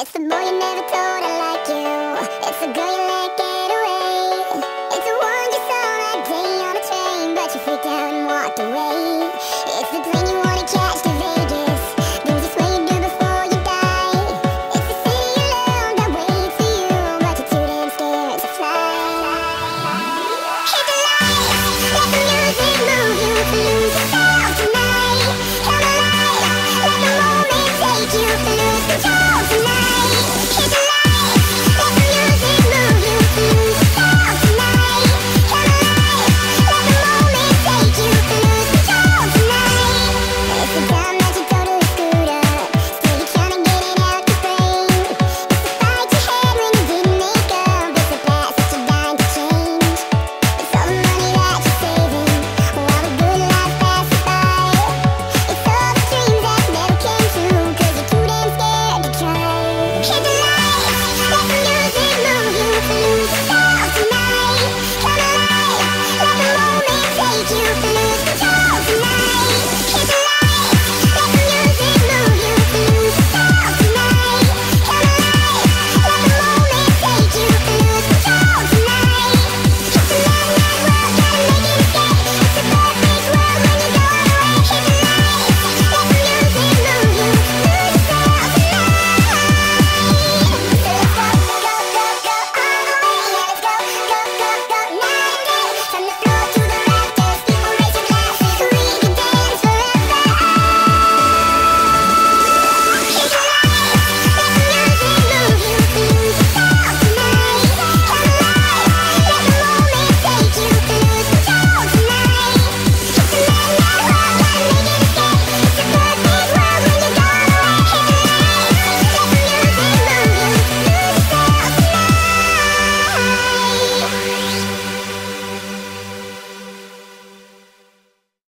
It's the boy you never told I like you. It's the girl you like. It.